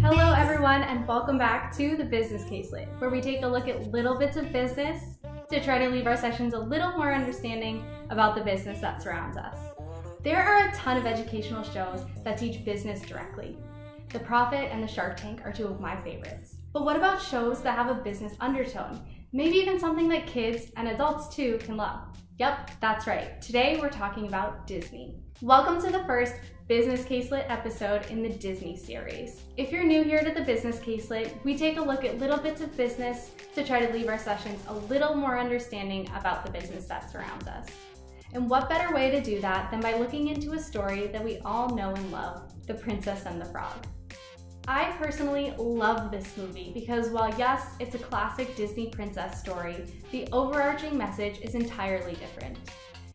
Hello, everyone, and welcome back to the Business Caselette, where we take a look at little bits of business to try to leave our sessions a little more understanding about the business that surrounds us. There are a ton of educational shows that teach business directly. The Profit and the Shark Tank are two of my favorites. But what about shows that have a business undertone? Maybe even something that kids and adults too can love. Yep, that's right. Today we're talking about Disney. Welcome to the first Business Caselette episode in the Disney series. If you're new here to the Business Caselette, we take a look at little bits of business to try to leave our sessions a little more understanding about the business that surrounds us. And what better way to do that than by looking into a story that we all know and love, The Princess and the Frog. I personally love this movie because while yes, it's a classic Disney princess story, the overarching message is entirely different.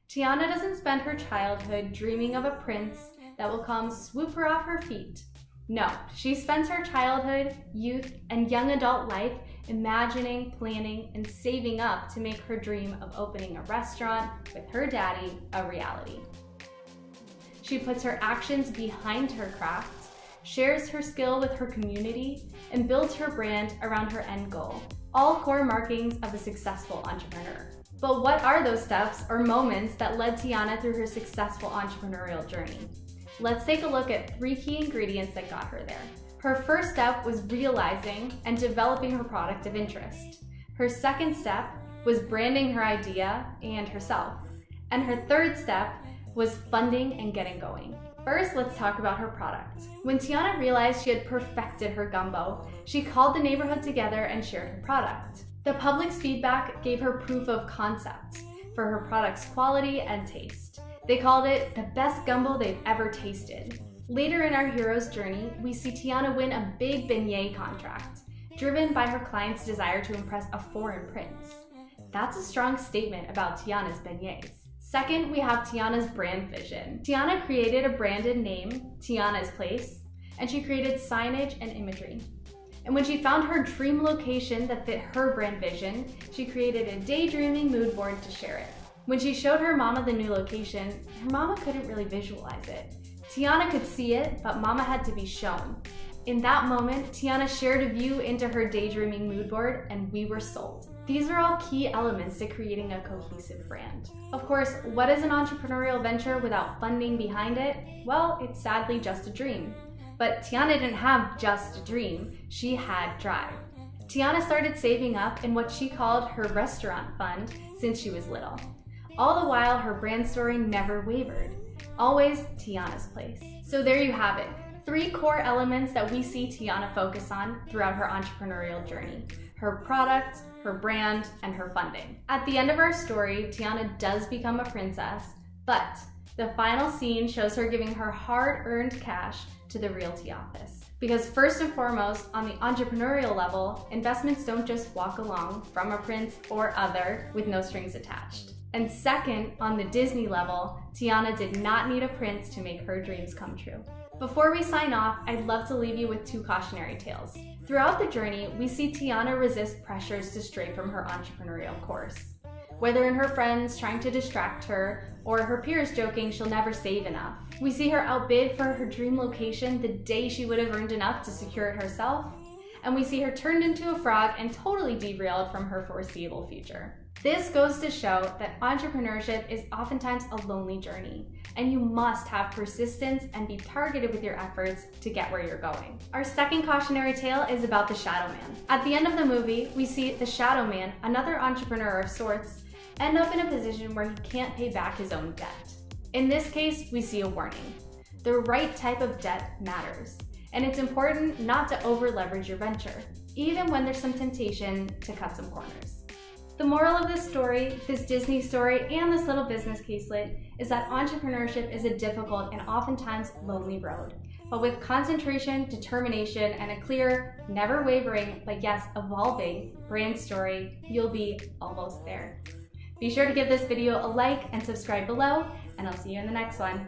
Tiana doesn't spend her childhood dreaming of a prince that will come swoop her off her feet. No, she spends her childhood, youth, and young adult life imagining, planning, and saving up to make her dream of opening a restaurant with her daddy a reality. She puts her actions behind her craft shares her skill with her community, and builds her brand around her end goal, all core markings of a successful entrepreneur. But what are those steps or moments that led Tiana through her successful entrepreneurial journey? Let's take a look at three key ingredients that got her there. Her first step was realizing and developing her product of interest. Her second step was branding her idea and herself. And her third step was funding and getting going. First, let's talk about her product. When Tiana realized she had perfected her gumbo, she called the neighborhood together and shared her product. The public's feedback gave her proof of concept for her product's quality and taste. They called it the best gumbo they've ever tasted. Later in our hero's journey, we see Tiana win a big beignet contract, driven by her client's desire to impress a foreign prince. That's a strong statement about Tiana's beignets. Second, we have Tiana's brand vision. Tiana created a branded name, Tiana's Place, and she created signage and imagery. And when she found her dream location that fit her brand vision, she created a daydreaming mood board to share it. When she showed her mama the new location, her mama couldn't really visualize it. Tiana could see it, but mama had to be shown. In that moment, Tiana shared a view into her daydreaming mood board and we were sold. These are all key elements to creating a cohesive brand. Of course, what is an entrepreneurial venture without funding behind it? Well, it's sadly just a dream. But Tiana didn't have just a dream, she had drive. Tiana started saving up in what she called her restaurant fund since she was little. All the while, her brand story never wavered. Always Tiana's place. So there you have it. Three core elements that we see Tiana focus on throughout her entrepreneurial journey her product, her brand, and her funding. At the end of our story, Tiana does become a princess, but the final scene shows her giving her hard earned cash to the realty office. Because first and foremost, on the entrepreneurial level, investments don't just walk along from a prince or other with no strings attached. And second, on the Disney level, Tiana did not need a prince to make her dreams come true. Before we sign off, I'd love to leave you with two cautionary tales. Throughout the journey, we see Tiana resist pressures to stray from her entrepreneurial course. Whether in her friends trying to distract her or her peers joking she'll never save enough. We see her outbid for her dream location the day she would have earned enough to secure it herself, and we see her turned into a frog and totally derailed from her foreseeable future. This goes to show that entrepreneurship is oftentimes a lonely journey, and you must have persistence and be targeted with your efforts to get where you're going. Our second cautionary tale is about the Shadow Man. At the end of the movie, we see the Shadow Man, another entrepreneur of sorts, end up in a position where he can't pay back his own debt. In this case, we see a warning. The right type of debt matters, and it's important not to over leverage your venture, even when there's some temptation to cut some corners. The moral of this story, this Disney story, and this little business caselette is that entrepreneurship is a difficult and oftentimes lonely road. But with concentration, determination, and a clear, never wavering, but yes, evolving brand story, you'll be almost there. Be sure to give this video a like and subscribe below, and I'll see you in the next one.